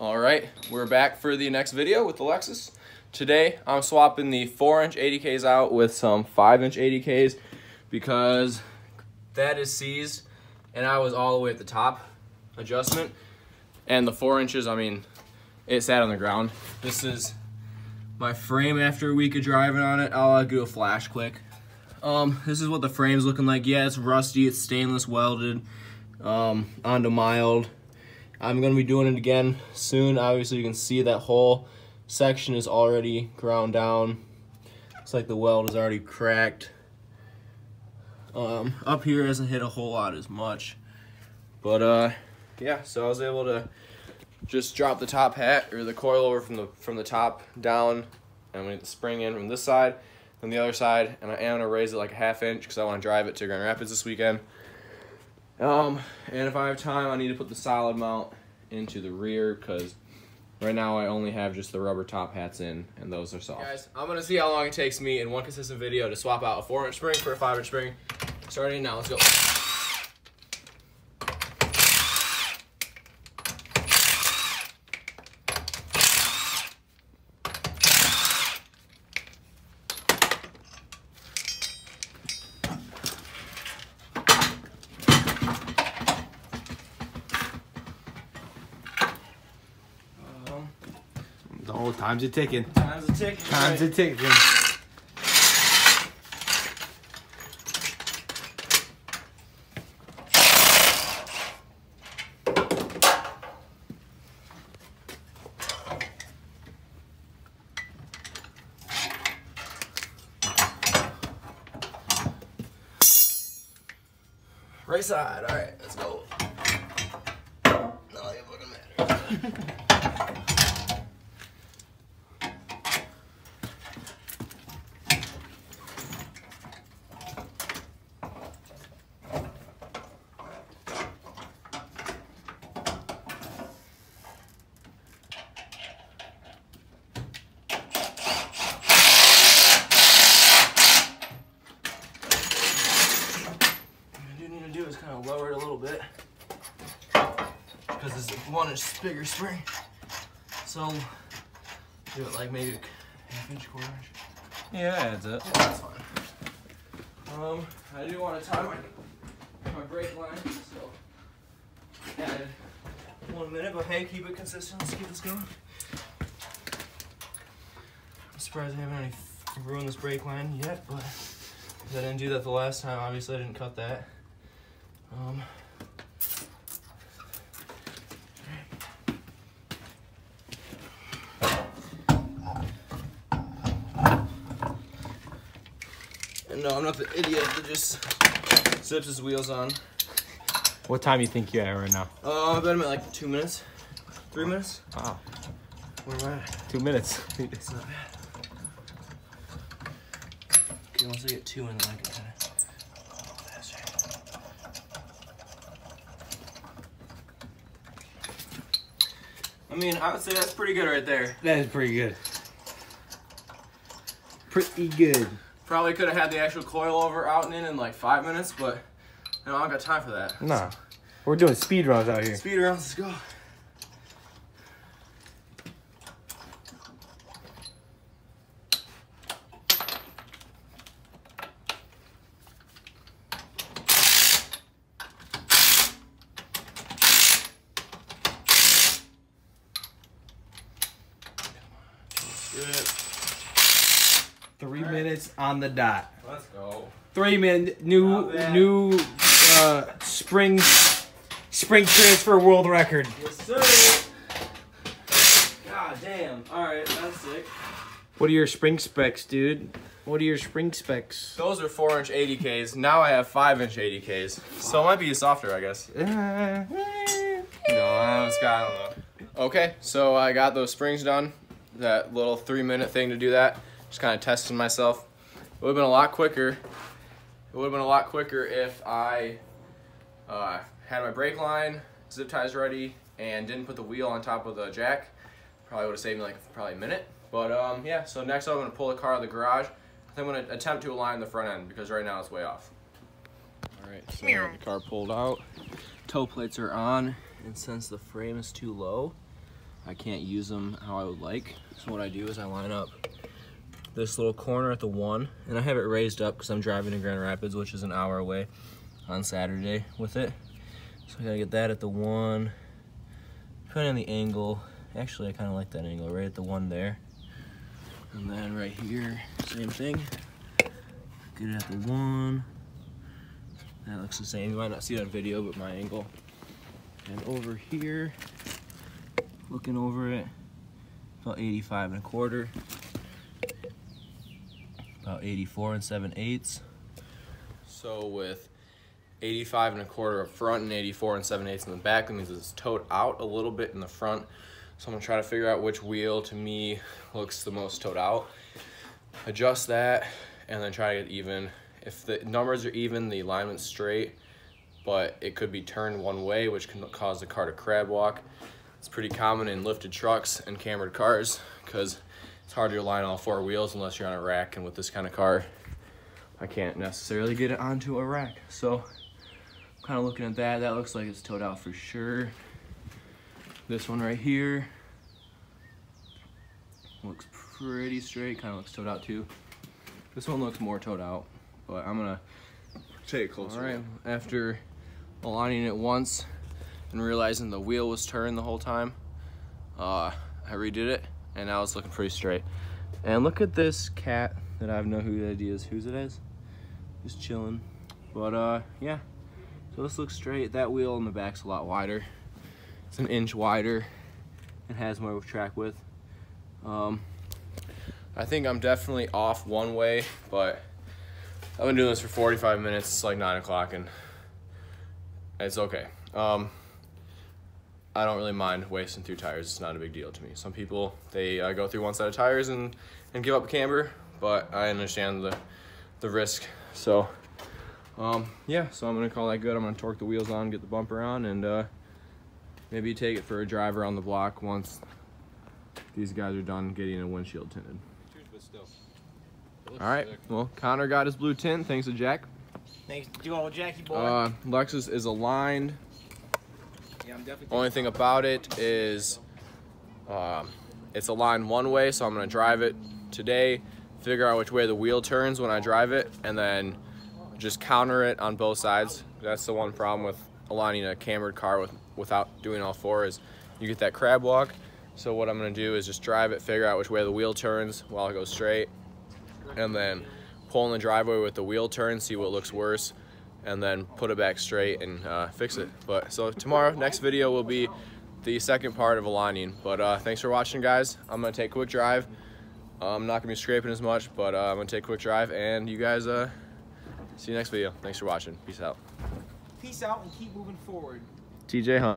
All right, we're back for the next video with the Lexus. Today, I'm swapping the 4-inch 80Ks out with some 5-inch 80Ks because that is seized and I was all the way at the top adjustment. And the 4 inches, I mean, it sat on the ground. This is my frame after a week of driving on it. I'll do a flash quick. Um, this is what the frame's looking like. Yeah, it's rusty, it's stainless welded um, onto mild. I'm gonna be doing it again soon. Obviously you can see that whole section is already ground down. Looks like the weld is already cracked. Um, up here hasn't hit a whole lot as much. But uh, yeah, so I was able to just drop the top hat or the coil over from the from the top down. I'm gonna get the spring in from this side and the other side, and I am gonna raise it like a half inch because I want to drive it to Grand Rapids this weekend. Um, and if I have time, I need to put the solid mount into the rear because right now I only have just the rubber top hats in, and those are soft. Guys, I'm gonna see how long it takes me in one consistent video to swap out a four inch spring for a five inch spring. Starting now, let's go. Oh, time's a ticking. Time's a ticking. Time's a ticking. Right side. All right, let's go. No, it matter. What I do need to do is kind of lower it a little bit it's a bigger spring. So do it like maybe a half inch, quarter inch. Yeah, adds up. Yeah, that's fine. Um, I do want to tie my my brake line, so one minute, but hey, keep it consistent. Let's keep this going. I'm surprised I haven't any ruined this brake line yet, but I didn't do that the last time. Obviously, I didn't cut that. Um, no, I'm not the idiot that just zips his wheels on. What time you think you're at right now? Uh, I bet I'm at like two minutes, three minutes. Wow, Where am I at? two minutes. It's not bad. Okay, once I get two in, then I can kind of. I mean, I would say that's pretty good right there. that is pretty good. Pretty good. Probably could have had the actual coil over out and in in like five minutes, but you know, I don't got time for that. Nah, we're doing speed runs out here. Speed rounds, let's go. Good. Three minutes on the dot. Let's go. Three minute new new uh, spring spring transfer world record. Yes, sir. God damn. All right, that's sick. What are your spring specs, dude? What are your spring specs? Those are four inch 80Ks. Now I have five inch 80Ks. So it might be softer, I guess. Uh, No, I was, I don't know. Okay, so I got those springs done. That little three minute thing to do that. Just kind of testing myself. It would have been a lot quicker. It would have been a lot quicker if I uh, had my brake line, zip ties ready, and didn't put the wheel on top of the jack. Probably would have saved me like probably a minute. But um, yeah, so next up I'm gonna pull the car out of the garage. I'm gonna attempt to align the front end because right now it's way off. All right, so the car pulled out. Toe plates are on, and since the frame is too low, I can't use them how I would like. So what I do is I line up this little corner at the one, and I have it raised up because I'm driving to Grand Rapids, which is an hour away on Saturday with it. So I gotta get that at the one, depending on the angle. Actually, I kind of like that angle, right at the one there. And then right here, same thing. Get it at the one. That looks the same. You might not see it on video, but my angle. And over here, looking over it, about 85 and a quarter. About 84 and 7 eighths. So with 85 and a quarter up front and 84 and 7 eighths in the back, that means it's toed out a little bit in the front. So I'm gonna try to figure out which wheel to me looks the most toed out. Adjust that and then try to get even. If the numbers are even, the alignment's straight, but it could be turned one way, which can cause the car to crab walk. It's pretty common in lifted trucks and cambered cars because it's hard to align all four wheels unless you're on a rack. And with this kind of car, I can't necessarily get it onto a rack. So I'm kind of looking at that. That looks like it's toed out for sure. This one right here looks pretty straight. Kind of looks toed out too. This one looks more toed out, but I'm gonna Take it closer. all right, after aligning it once and realizing the wheel was turned the whole time, uh, I redid it and now it's looking pretty straight. And look at this cat that I have no who that is, whose it is. Just chilling. But uh, yeah, so this looks straight. That wheel in the back's a lot wider. It's an inch wider and has more track width. Um, I think I'm definitely off one way, but I've been doing this for 45 minutes. It's like 9 o'clock, and it's okay. Um, I don't really mind wasting through tires. It's not a big deal to me. Some people, they uh, go through one set of tires and, and give up camber, but I understand the, the risk. So, um, yeah, so I'm going to call that good. I'm to torque the wheels on, get the bumper on, and uh, maybe take it for a drive around the block once these guys are done getting a windshield tinted. All right. Well, Connor got his blue tint thanks to Jack. Thanks to you all, Jackie boy. Uh, Lexus is aligned. Only thing about it is um, it's aligned one way, so I'm gonna drive it today, figure out which way the wheel turns when I drive it, and then just counter it on both sides. That's the one problem with aligning a cambered car with without doing all four is you get that crab walk. So what I'm gonna do is just drive it, figure out which way the wheel turns while it goes straight, and then pull in the driveway with the wheel turn, see what looks worse, and then put it back straight and uh, fix it. But so tomorrow, next video will be the second part of aligning. But uh, thanks for watching, guys. I'm gonna take a quick drive. I'm not gonna be scraping as much, but uh, I'm gonna take a quick drive, and you guys uh, see you next video. Thanks for watching. Peace out. Peace out and keep moving forward. TJ Hunt.